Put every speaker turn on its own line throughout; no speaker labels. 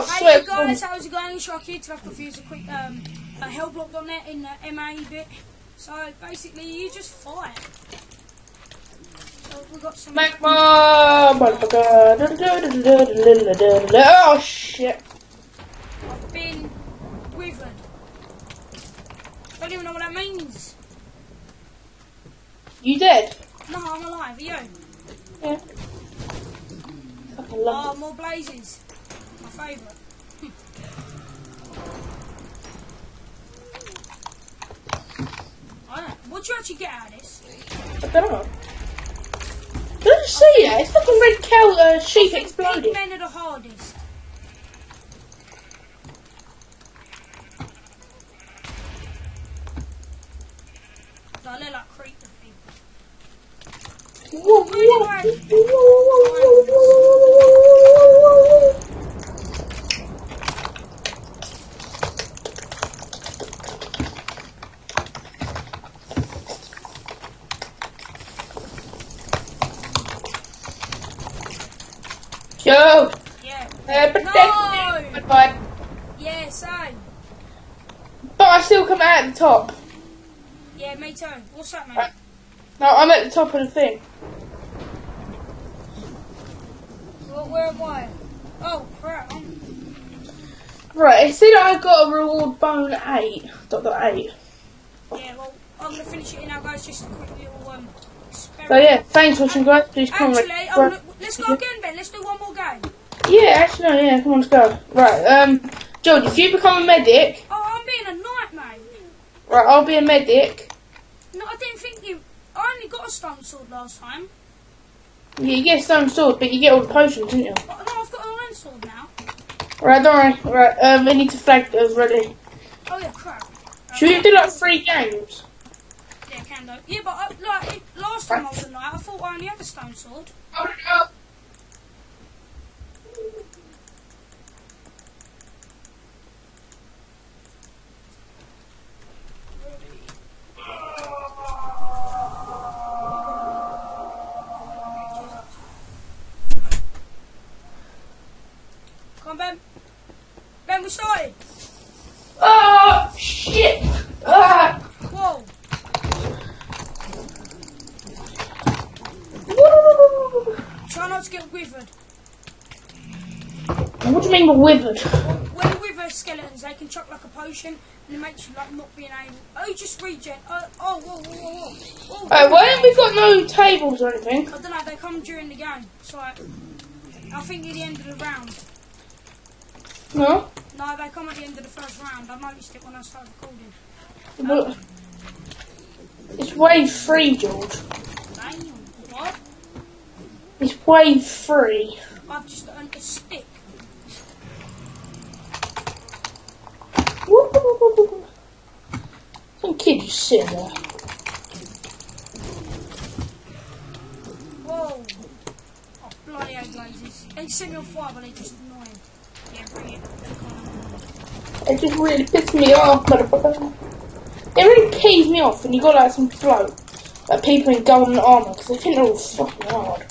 Oh,
Hey guys, how's it going? Here to have to fuse a quick um, a Hellblock on there in the MA bit. So basically, you just fight. So we got some.
Magma. Oh shit.
I've been withered. Don't even know what that means.
You dead?
No, I'm alive. Are you?
Yeah.
Oh, more blazes. My favourite. I. What do you actually get out of this?
I don't know. Did I see that? It's fucking red cow uh, sheep
Big
exploded.
men are the hardest. So I look like creeper people.
Whoa,
Really
whoa,
like-
whoa, whoa, whoa, whoa, whoa. Yo,
Yeah.
uh, protect
No!
But,
Yeah, same.
but I still come out at the top.
Yeah, me too. What's that, mate?
Right. No, I'm at the top of the thing.
Where, where am I? Oh, crap. I'm,
Right, it said I got a reward bone 8. Dot dot 8.
yeah, well, I'm going to finish it now, guys. Just a quick little um, experiment.
So yeah, thanks for watching guys. Please come
Actually, I'm let's go again, Ben. Let's do one more game.
Yeah, actually no, yeah, come on, let's go. Right, um, George, if you become a medic,
Oh, I'm being a knight, mate.
right, I'll be a medic.
No, I didn't think you. I only got a stone sword last time.
Yeah, you get a stone sword, but you get all the potions, didn't you?
But no, I've got an iron sword now.
Right, don't worry. Right, um, we need to flag those ready.
Oh yeah, crap.
Should we do like three games?
Yeah, can do. Yeah, but uh, like last time I was a knight, I thought I only had a stone sword. Come on, Ben. Ben, we started.
Oh, shit! Ah!
Whoa. Try not to get withered.
What do you mean by withered?
Well, when you wither skeletons, they can chuck like a potion, and it makes you like not being able. Oh, just regen. Oh, oh, whoa, whoa, whoa, whoa. whoa.
Uh, why haven't we got no tables or anything?
I don't know. They come during the game, so I, I think at the end of the round.
No?
No, they come at the end of the first round. I noticed it when I started recording.
But it's wave three, George.
Damn. What?
It's wave three.
I've just earned a stick.
Some kid just sitting there.
Whoa. Oh, bloody hell. They sent me on fire, but they're just annoying. Yeah, bring it.
Just really pissed me off, motherfucker. It really pees me off when you got like some float, like people in golden armour, because they think they're all fucking hard.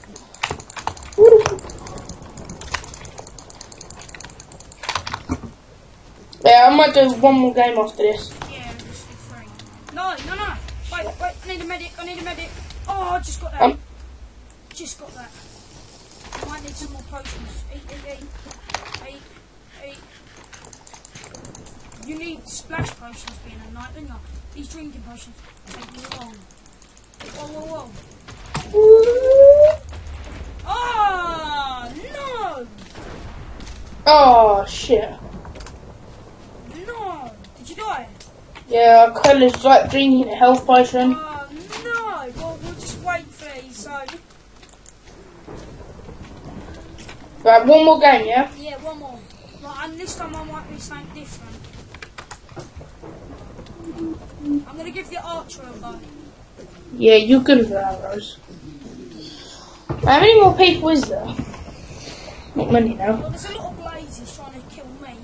Yeah, I might do one more game after this.
Yeah, just do three. No, no, no. Wait, wait. I need a medic. I need a medic. Oh, I just got that.
Um,
Just got that. I might need some more potions. Eat, eat. Eat, eat. You need splash potions being a knight, don't? These drinking potions take me long. Whoa, whoa, whoa. Ah, oh, no!
oh ah, shit.
No! Did you die?
Yeah, I kind of like drinking a health potion.
Oh, no! Well, we'll just wait for these, so...
Right, one more game, yeah?
Yeah, one more. Like, and this time I might do something different. I'm gonna give the archer a go.
Yeah, you're good with arrows. How many more people is there? Not many now.
Well, there's a lot of blazes trying to kill me.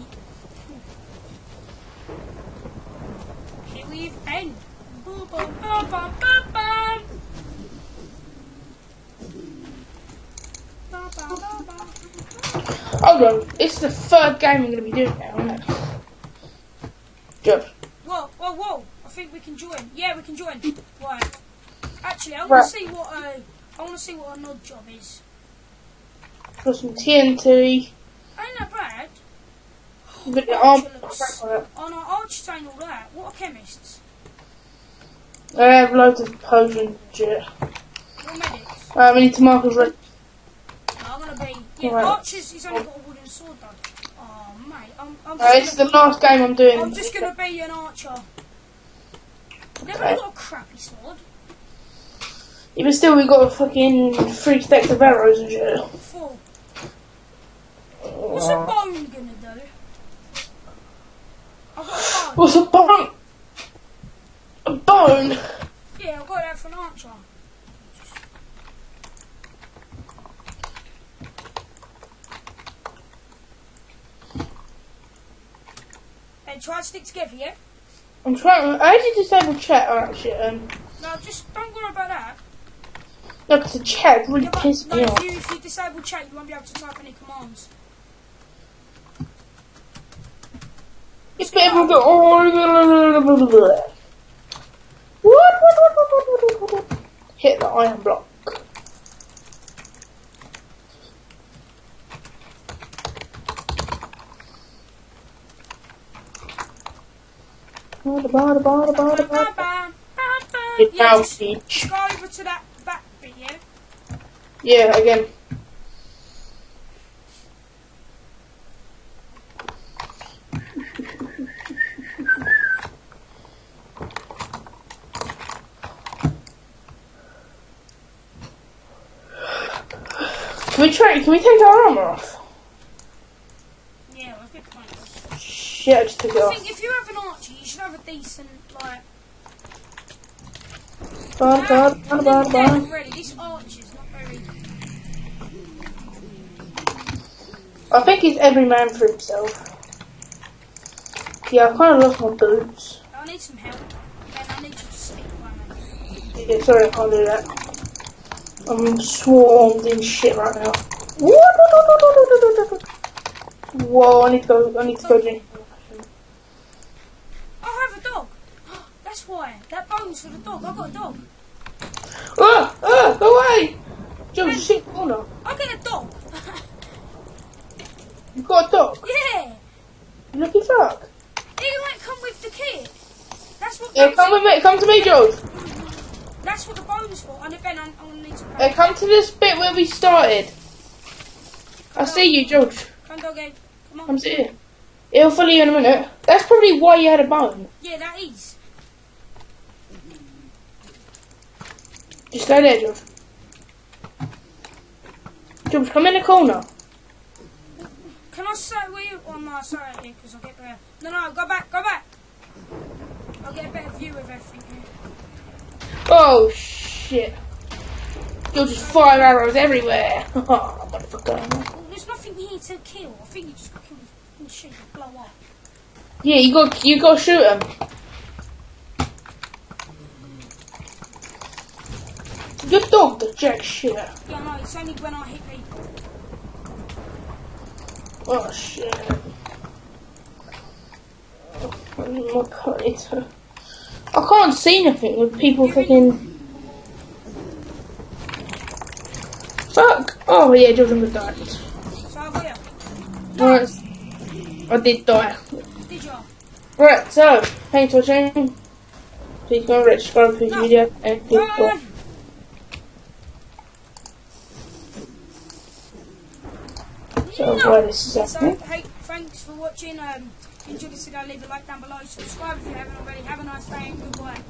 Here we've end. Boom, boom, boom, boom, boom, boom. Bum, bum, bum, bum.
I Hold on, it's the third game I'm going to be doing now, isn't it? Good.
Whoa, whoa, whoa! I think we can join. Yeah, we can join. Right. Actually, I want
Right.
to see what uh, I want to see what a nod job is.
Got some TNT.
Ain't that bad?
But the arm.
on no, archers ain't all that. What are chemists?
I have loads of potions shit.
What medics?
Uh, we need to mark as red.
No, I'm gonna be. Yeah,
Right.
archers. He's only got a wooden sword though. Oh mate, I'm. I'm
Uh, this is the last game I'm doing.
I'm just gonna be an archer. Never got a crappy sword.
But still, we got a fucking three stacks of arrows and shit.
Four. What's a
Uh,
bone gonna do? I've got a bone.
What's a bone? A bone?
Yeah, I've got that for an archer. Hey, try to stick together, yeah?
I'm trying. I had to disable chat Actually. Um,
no, just don't worry about that.
No, because the chat really
yeah,
pissed
no,
me off.
If you, if you disable chat, you won't be able to type any commands.
It's to. Oh, Hit the iron block. It's
Yeah,
now
just,
beach.
just go over to that back bit, yeah?
Yeah, again. Can we try? Can we take our armor off?
Yeah, well, good point.
Shit, I just took it
I
off.
think if you have an archer, have a decent, like... Already. This archer's not very...
I think he's every man for himself. Yeah, I kind of lost my boots.
I need some help. Ben, I need you to stick by.
Yeah, sorry, I can't do that. I'm swarmed in shit right now. Whoa, I need to go. I need to go drink.
I have a dog. Why. That bone's for the dog. I've got a dog.
Ah, ah, go away! Joe, just sit corner.
I get a dog.
You've got a dog.
yeah.
You lucky fuck.
He like come with the kid. That's what.
Yeah, come with me. Come to me, Joe.
That's what the bone's for. And Ben, I'm, I'm need to.
Hey, come to this bit where we started. I see you, George.
Come doggy. Come on.
Come sit here. It'll follow you in a minute. That's probably why you had a bone.
Yeah, that is.
Just stay there, George. George, come in the corner.
Can I say where you? Oh no, sorry here because I'll get better. No, no, go back, go back. I'll get a better view of everything here.
Oh shit. You're just fire arrows everywhere. Oh, motherfucker.
Well, there's nothing here to kill. I think you just got to kill the shit and blow up.
Yeah, you got you got to shoot him. The jack shit.
Yeah, no, it's only when I hit people.
Oh shit. Oh, my. I can't see nothing with people fucking. Fuck! Oh yeah, Jordan died.
So oh, I will.
Right. I did die.
Did you?
Right, so, thanks for watching. Please go and subscribe to this
No.
video, and please
Run,
So,
No.
why this is
So, hey, thanks for watching. Um, enjoy this video. Leave a like down below. Subscribe if you haven't already. Have a nice day and goodbye.